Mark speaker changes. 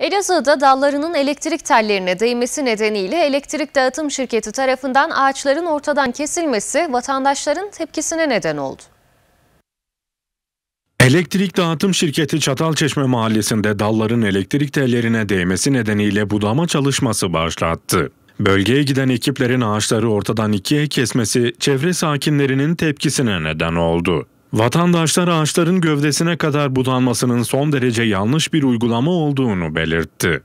Speaker 1: Elazığ'da dallarının elektrik tellerine değmesi nedeniyle elektrik dağıtım şirketi tarafından ağaçların ortadan kesilmesi vatandaşların tepkisine neden oldu.
Speaker 2: Elektrik dağıtım şirketi Çatalçeşme mahallesinde dalların elektrik tellerine değmesi nedeniyle budama çalışması başlattı. Bölgeye giden ekiplerin ağaçları ortadan ikiye kesmesi çevre sakinlerinin tepkisine neden oldu. Vatandaşlar ağaçların gövdesine kadar budanmasının son derece yanlış bir uygulama olduğunu belirtti.